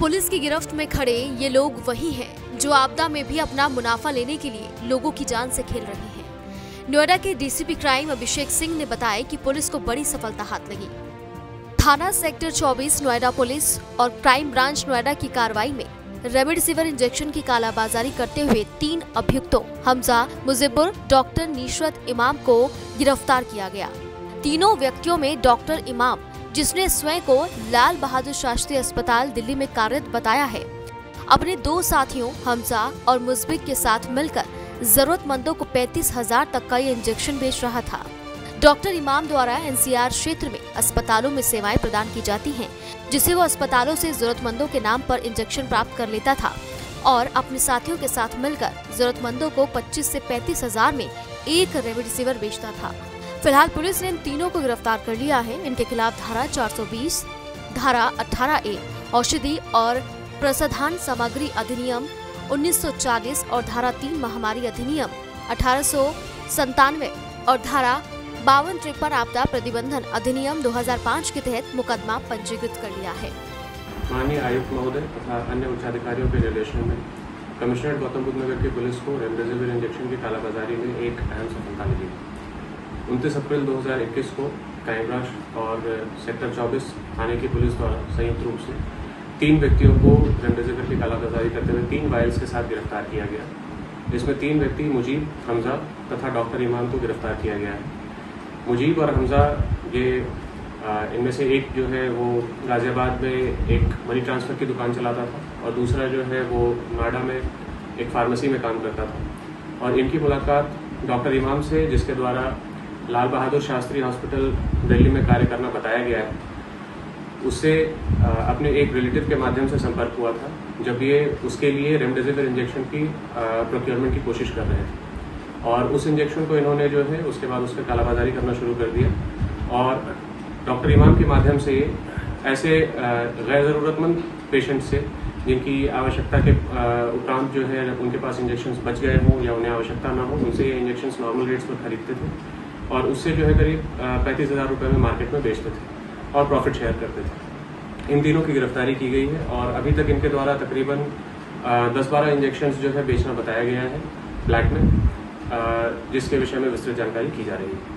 Police की गिरफ्त में खड़े ये लोग वही हैं जो आपदा में भी अपना मुनाफा लेने के लिए लोगों की जान से खेल रहे हैं। नोएडा के डीसीपी क्राइम अभिषेक सिंह ने बताया कि पुलिस को बड़ी सफलता हाथ लगी। थाना सेक्टर 24 नोएडा पुलिस और क्राइम ब्रांच नोएडा की कार्रवाई में रेमडेसिविर इंजेक्शन की कालाबाजारी करते हुए तीन अभियुक्तों, हमजा, मुजिबुर, डॉक्टर नीशरत इमाम को गिरफ़्तार किया गया। तीनों व्यक्तियों में डॉक्टर इमाम जिसने स्वयं को लाल बहादुर शास्त्री अस्पताल दिल्ली में कार्यरत बताया है। अपने दो साथियों हमजा और मुजबिक के साथ मिलकर जरूरतमंदों को पैंतीस हज़ार तक का ये इंजेक्शन बेच रहा था। डॉक्टर इमाम द्वारा एनसीआर क्षेत्र में अस्पतालों में सेवाएँ प्रदान की जाती हैं, जिसे वो अस्पतालों से जरूरतमंदों के नाम पर इंजेक्शन प्राप्त कर लेता था और अपने साथियों के साथ मिलकर जरूरतमंदों को 25 से पैंतीस हज़ार में एक रेमडेसिविर बेचता था। फ़िलहाल पुलिस ने इन तीनों को गिरफ़्तार कर लिया है। इनके खिलाफ धारा 420, धारा 18 ए औषधि और प्रसाधान सामग्री अधिनियम 1940 और धारा तीन महामारी अधिनियम अठारह और धारा बावन तिरपन आपदा प्रतिबंधन अधिनियम 2005 के तहत मुकदमा पंजीकृत कर लिया है। माननीय आयुक्त महोदय तथा अन्य उच्चाधिकारियों के निर्देशन में कमिश्नरेट गौतम बुद्ध नगर की पुलिस को रेमडेसिविर इंजेक्शन की कालाबाजारी में एक अहम सफलता मिली उनतीस अप्रैल 2021 को क्राइम ब्रांच और सेक्टर 24 थाने की पुलिस द्वारा संयुक्त रूप से तीन व्यक्तियों को रेमडेसिविर की कालाबाजारी करते हुए तीन वायल्स के साथ गिरफ़्तार किया गया। इसमें तीन व्यक्ति मुजीब, हमजा तथा डॉक्टर इमाम को गिरफ़्तार किया गया है। मुजीब और हमजा ये इनमें से एक जो है वो गाज़ियाबाद में एक मनी ट्रांसफ़र की दुकान चलाता था और दूसरा जो है वो नोएडा में एक फार्मेसी में काम करता था। और इनकी मुलाकात डॉक्टर इमाम से, जिसके द्वारा लाल बहादुर शास्त्री हॉस्पिटल दिल्ली में कार्य करना बताया गया है। उससे अपने एक रिलेटिव के माध्यम से संपर्क हुआ था, जब ये उसके लिए रेमडेसिविर इंजेक्शन की प्रोक्योरमेंट की कोशिश कर रहे थे। और उस इंजेक्शन को इन्होंने जो है, उसके बाद उसका कालाबाजारी करना शुरू कर दिया। और डॉक्टर इमाम के माध्यम से ये ऐसे गैर ज़रूरतमंद पेशेंट से, जिनकी आवश्यकता के उपरांत जो है, उनके पास इंजेक्शन बच गए हों या उन्हें आवश्यकता ना हो, उनसे ये इंजेक्शन नॉर्मल रेट्स पर खरीदते थे। और उससे जो है करीब पैंतीस हज़ार रुपये में मार्केट में बेचते थे और प्रॉफिट शेयर करते थे। इन तीनों की गिरफ्तारी की गई है और अभी तक इनके द्वारा तकरीबन दस बारह इंजेक्शन जो है बेचना बताया गया है फ्लैट में जिसके विषय में विस्तृत जानकारी की जा रही है।